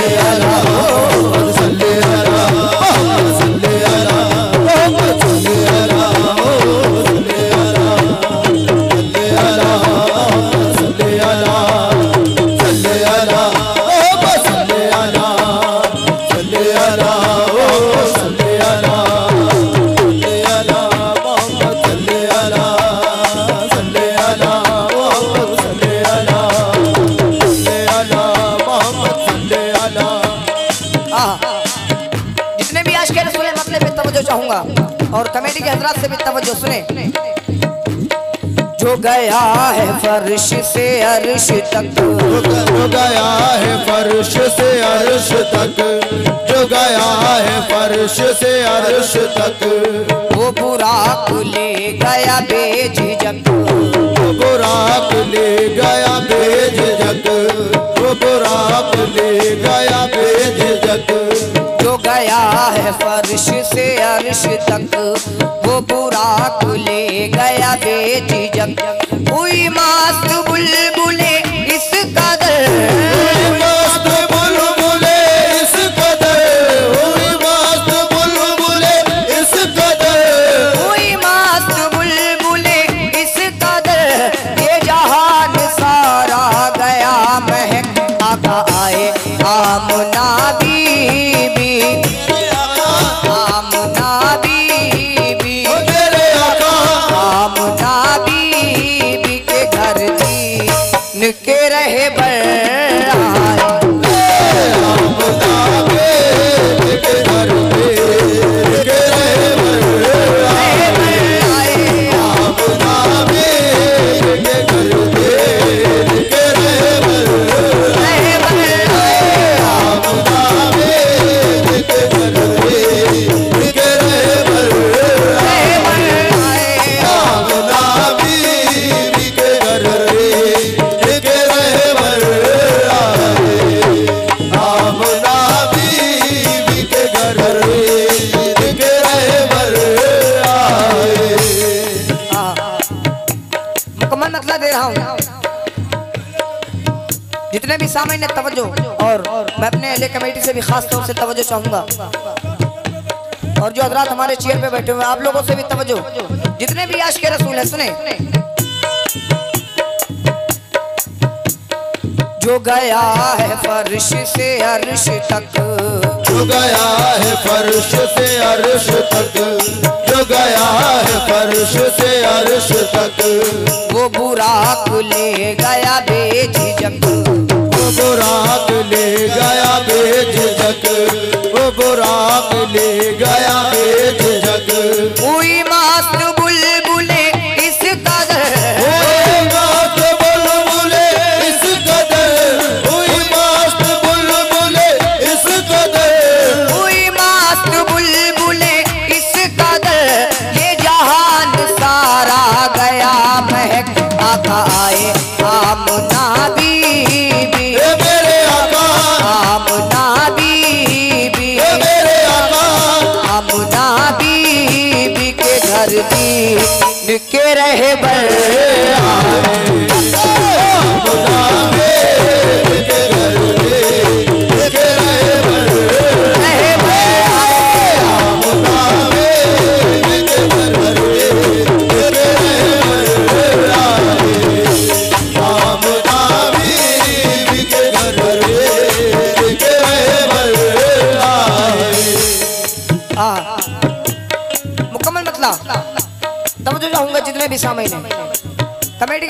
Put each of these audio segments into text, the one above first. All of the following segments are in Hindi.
जितने चाहूँगा। और कमेटी के हजरात से भी तवज्जो सुने। जो गया है फर्श से अर्श तक। जो गया है फर्श से अर्श तक। जो गया है फर्श से अर्श तक। वो बुराक ले गया बेझिझक। वो बुराक ले गया बेझिझक। वो बुराक ले गया गया है फर्श से अर्श तक। वो बुराक ले गया बेझिझक। हुई मात बुलबुले मुकम्मल मतला दे रहा हूँ जितने भी सामान्य तवज्जो, और मैं अपने अहले कमेटी से भी खास तौर से तवज्जो चाहूँगा। और जो हजरात हमारे चेयर पे बैठे हुए आप लोगों से भी तवज्जो। जितने भी आश के रसूल हैं, सुने। जो गया है फर्श से अर्श तक। जो गया है फर्श से अर्श तक। जो गया है फर्श से अर्श तक। बुराक ले गया बेझिझक। वो बुराक ले गया बेझिझक। वो बुराक ले गया बेझिझक। हुई के रहे बर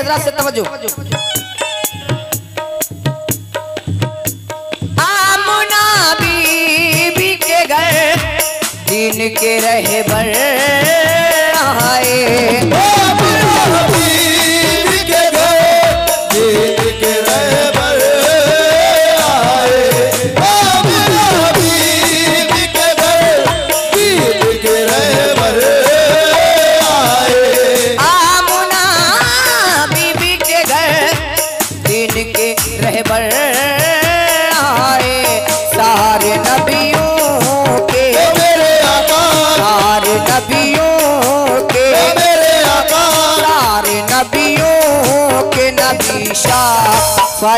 हजरात से तवज्जो। आमुना बीबी के घर दिन के रहे बर आए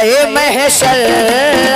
महशर।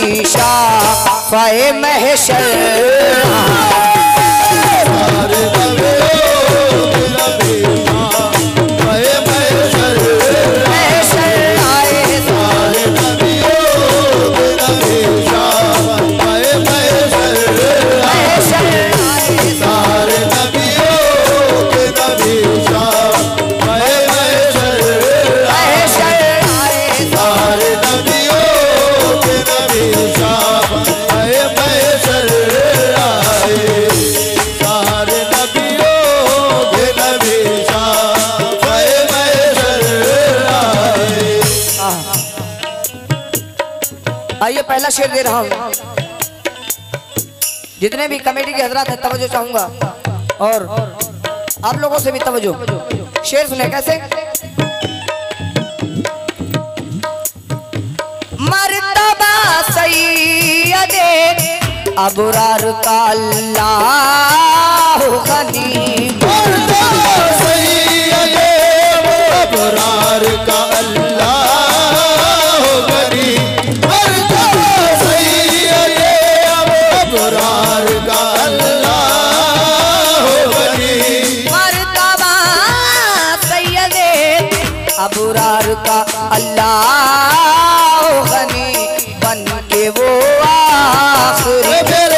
शीशा फे महशर पहला शेर दे रहा हूँ। जितने भी कमेटी के हजरात हैं, तवज्जो चाहूँगा। और आप लोगों से भी तवज्जो। शेर सुने कैसे? मरतबा सैयदे अबरार का अबरार का अल्लाह। अबरार का अल्लाह बन के वो आखिर।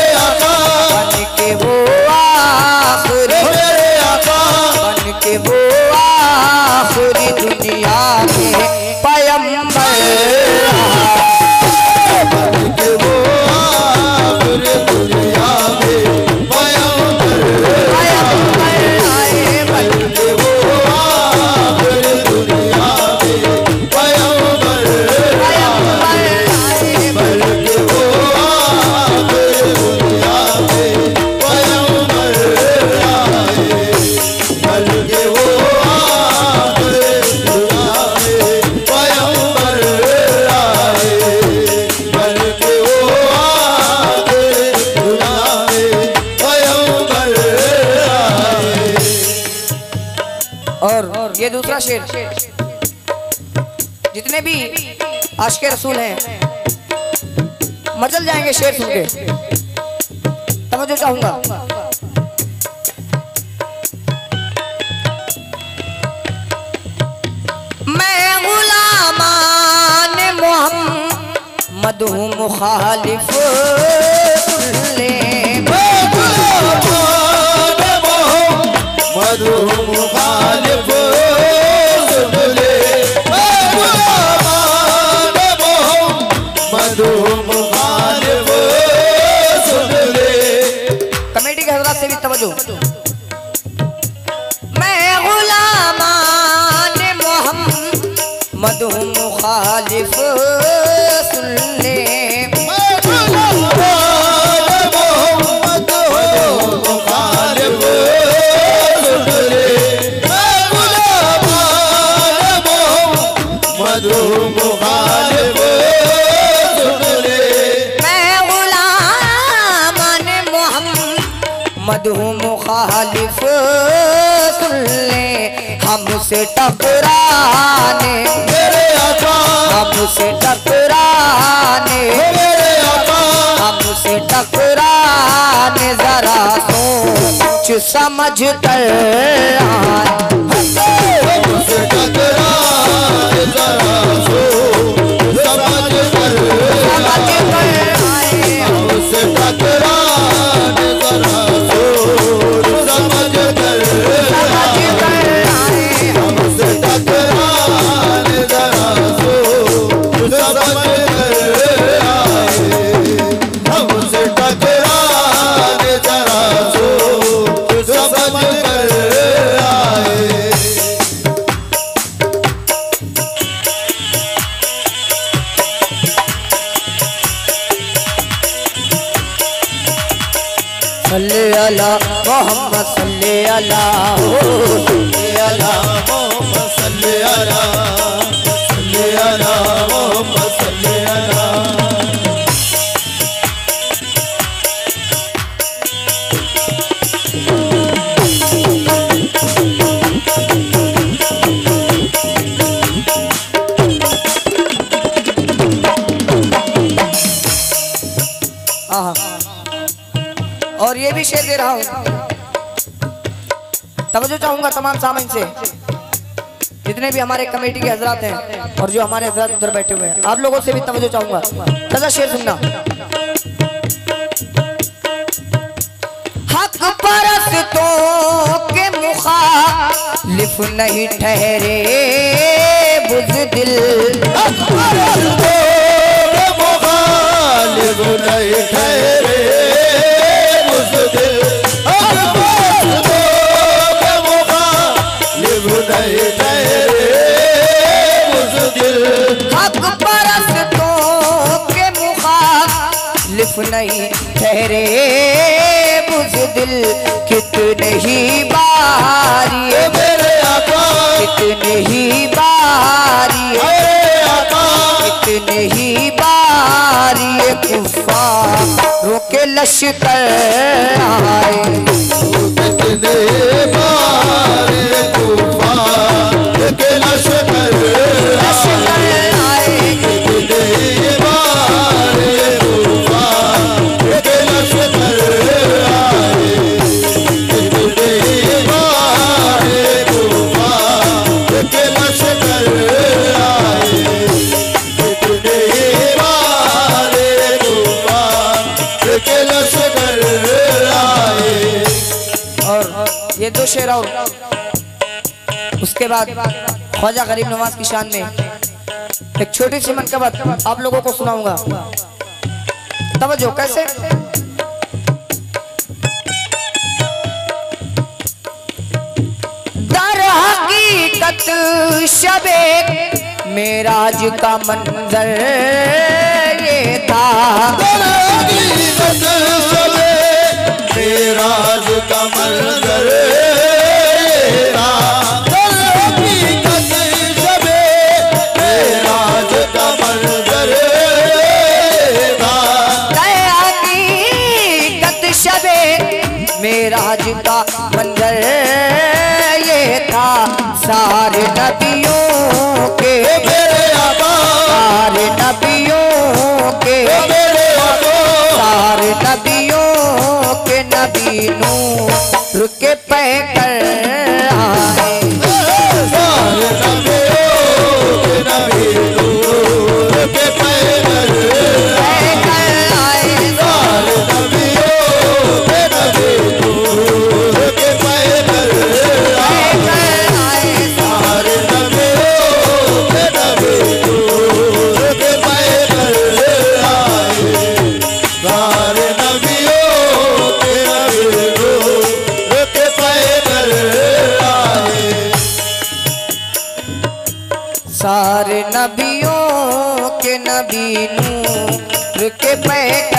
और ये दूसरा शेर। जितने भी आशके रसूल हैं मचल जाएँगे शेर सुन के। समझो चाहूँगा। मधु मुखालिफ। मधु मुखालिफ सुन ले हमसे टकराने। मेरे आका। हमसे टकराने। मेरे आका। हमसे टकराने जरा सोच समझ कर आने। तमाम सामीन से जितने भी हमारे कमेटी के हजरात हैं और जो हमारे हजरात उधर बैठे हुए हैं, आप लोगों से भी तवज्जो चाहूँगा। दादा शेर सुनना। हक के नहीं ठहरे बुजदिल मुखालिफ नहीं ठहरे मुझदिल नहीं। ठहरे बुजदिल कितने ही बारी मेरे आका। कितने ही बारी मेरे आका। कितने ही बारी कुफारों के लश्कर आए। कितने बारे तूफ़ान के लश्कर लश्कर बाद ख्वाजा गरीब नवाज़ की शान में एक छोटी सी मनकबत आप लोगों को सुनाऊँगा। तवज्जो, कैसे? हकीकत शबे मेराज का मंजर ये था। मेराज का मंजर के नबीनू रुके के